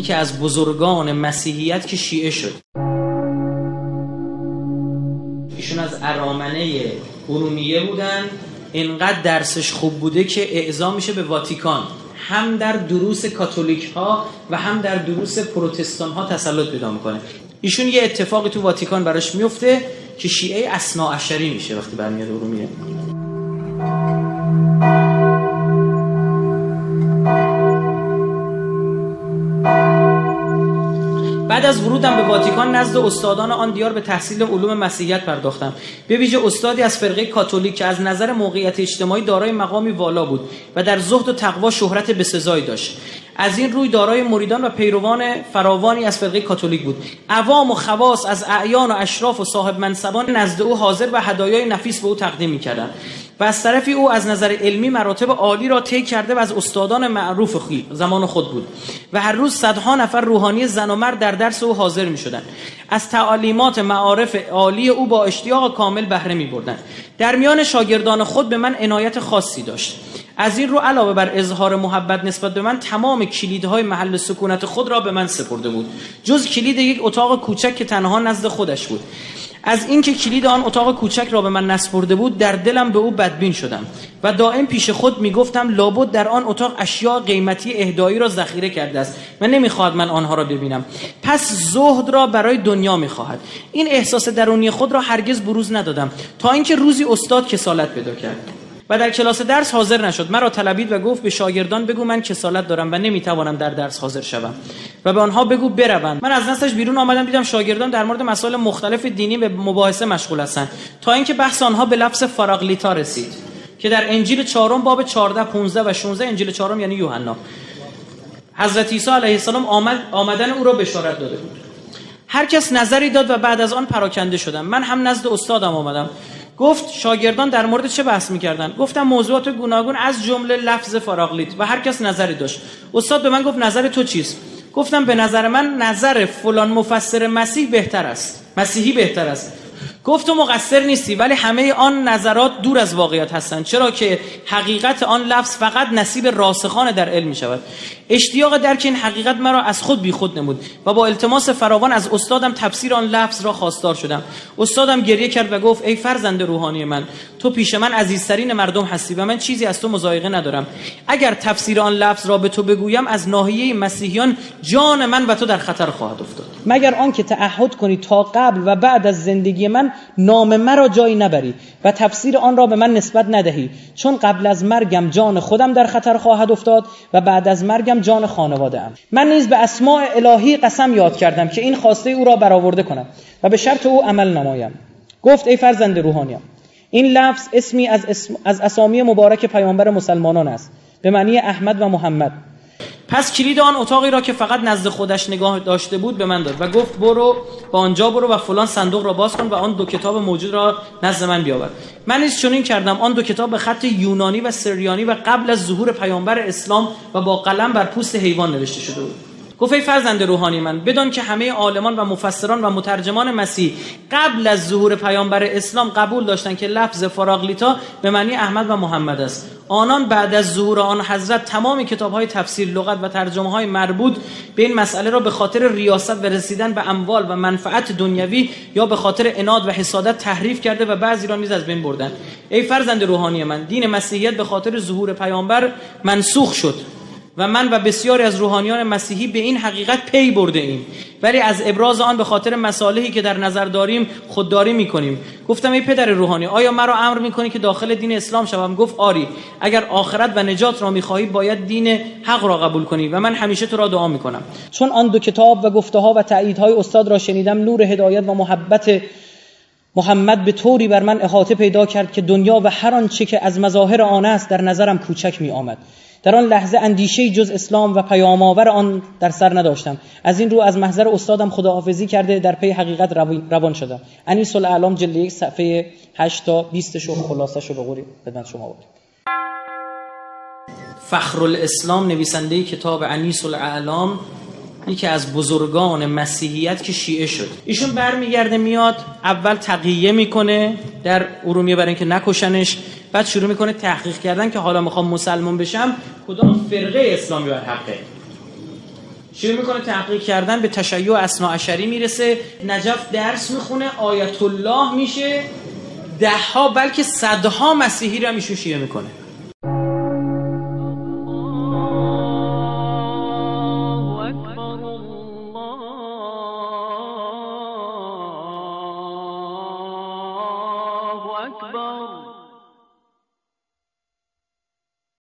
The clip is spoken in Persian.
یکی از بزرگان مسیحیت که شیعه شد. ایشون از ارامنه ارومیه بودن. اینقدر درسش خوب بوده که اعزام میشه به واتیکان. هم در دروس کاتولیک ها و هم در دروس پروتستان ها تسلط پیدا می‌کنه. ایشون یه اتفاقی تو واتیکان براش میفته که شیعه اصناعشری میشه وقتی برمیاد ارومیه. بعد از ورودم به واتیکان نزد استادان آن دیار به تحصیل علوم مسیحیت پرداختم. به ویژه استادی از فرقه کاتولیک که از نظر موقعیت اجتماعی دارای مقامی والا بود و در زهد و تقوا شهرت بسزایی داشت. از این روی دارای مریدان و پیروان فراوانی از فرقه کاتولیک بود. عوام و خواص از اعیان و اشراف و صاحب منصبان نزد او حاضر و هدایای نفیس به او تقدیم می‌کردند. و از طرفی او از نظر علمی مراتب عالی را طی کرده و از استادان معروف خی زمان خود بود و هر روز صدها نفر روحانی زن و مرد در درس او حاضر می شدن. از تعالیمات معارف عالی او با اشتیاق کامل بهره می بردن. در میان شاگردان خود به من عنایت خاصی داشت از این رو علاوه بر اظهار محبت نسبت به من تمام کلیدهای محل سکونت خود را به من سپرده بود جز کلید یک اتاق کوچک که تنها نزد خودش بود از اینکه کلید آن اتاق کوچک را به من نسپرده بود در دلم به او بدبین شدم و دائم پیش خود می‌گفتم لابد در آن اتاق اشیاء قیمتی اهدایی را ذخیره کرده است و نمی‌خواهد من آنها را ببینم. پس زهد را برای دنیا می‌خواهد. این احساس درونی خود را هرگز بروز ندادم تا اینکه روزی استاد کسالت پیدا کرد. و در کلاس درس حاضر نشد. مرا طلبید و گفت به شاگردان بگو من کسالت دارم و نمی‌توانم در درس حاضر شوم. و به آنها بگو بروند. من از نستش بیرون آمدم دیدم شاگردان در مورد مسائل مختلف دینی به مباحثه مشغول هستند. تا اینکه بحث آنها به لفظ فراغلیتا رسید که در انجیل چهارم باب 14 15 و 16 انجیل چهارم یعنی یوحنا. حضرت عیسی علیه السلام آمد آمدن او را بشارت داده بود. هر کس نظری داد و بعد از آن پراکنده شدم. من هم نزد استادم آمدم. گفت شاگردان در مورد چه بحث می‌کردن؟ گفتم موضوعات گوناگون از جمله لفظ فراغلیت و هر کس نظری داشت. استاد به من گفت نظر تو چیست؟ گفتم به نظر من نظر فلان مفسر مسیح بهتر است. مسیحی بهتر است. گفت تو مقصر نیستی ولی همه آن نظرات دور از واقعیت هستند چرا که حقیقت آن لفظ فقط نصیب راسخان در علم می شود اشتیاق درک این حقیقت مرا از خود بی خود نمود و با التماس فراوان از استادم تفسیر آن لفظ را خواستار شدم. استادم گریه کرد و گفت ای فرزند روحانی من تو پیش من عزیزترین مردم هستی و من چیزی از تو مزایقه ندارم. اگر تفسیر آن لفظ را به تو بگویم از ناحیه مسیحیان جان من و تو در خطر خواهد افتاد. مگر آنکه تعهد کنی تا قبل و بعد از زندگی من نام مرا جایی نبری و تفسیر آن را به من نسبت ندهی؟ چون قبل از مرگم جان خودم در خطر خواهد افتاد و بعد از مرگم جان خانواده ام. من نیز به اسماع الهی قسم یاد کردم که این خواسته او را برآورده کنم و به شرط او عمل نمایم. گفت ای فرزند روحانیم این لفظ اسمی از, اسم از اسامی مبارک پیامبر مسلمانان است. به معنی احمد و محمد. پس کلید آن اتاقی را که فقط نزد خودش نگاه داشته بود به من داد و گفت برو با آنجا برو و فلان صندوق را باز کن و آن دو کتاب موجود را نزد من بیاور. من نیز چنین کردم. آن دو کتاب به خط یونانی و سریانی و قبل از ظهور پیامبر اسلام و با قلم بر پوست حیوان نوشته شده بود. گفت ای فرزند روحانی من بدان که همه عالمان و مفسران و مترجمان مسیح قبل از ظهور پیامبر اسلام قبول داشتند که لفظ فراغلیتا به معنی احمد و محمد است. آنان بعد از ظهور آن حضرت تمام کتاب های تفسیر لغت و ترجمه های مربوط به این مسئله را به خاطر ریاست و رسیدن به اموال و منفعت دنیوی یا به خاطر اناد و حسادت تحریف کرده و بعضی را نیز از بین بردن. ای فرزند روحانی من دین مسیحیت به خاطر ظهور پیامبر منسوخ شد. و من و بسیاری از روحانیان مسیحی به این حقیقت پی برده ایم. ولی از ابراز آن به خاطر مصالحی که در نظر داریم خودداری می‌کنیم. گفتم ای پدر روحانی آیا مرا امر می‌کنی که داخل دین اسلام شوم؟ گفت آری. اگر آخرت و نجات را می‌خواهی باید دین حق را قبول کنی و من همیشه تو را دعا می‌کنم. چون آن دو کتاب و گفته ها و تاییدهای استاد را شنیدم نور هدایت و محبت محمد به طوری بر من احاطه پیدا کرد که دنیا و هر آنچه که از مظاهر آن است در نظرم کوچک می آمد در آن لحظه اندیشه جز اسلام و پیام آور آن در سر نداشتم. از این رو از محضر استادم خداحافظی کرده در پی حقیقت روان شدم. انیس الاعلام جلد یک صفحه 8 تا 20 شو خلاصه شو به خدمت شما بود. فخر الاسلام نویسنده کتاب انیس الاعلام یکی از بزرگان مسیحیت که شیعه شد. ایشون برمیگرده میاد اول تقیه می‌کنه در ارومیه برای اینکه نکشنش بعد شروع می‌کنه تحقیق کردن که حالا می‌خوام مسلمان بشم کدام فرقه اسلامی بر حقه. شروع می‌کنه تحقیق کردن به تشیع اصناعشری می‌رسه. نجف درس می‌خونه آیت الله میشه. دهها بلکه صدها مسیحی رو هم شیعه می‌کنه.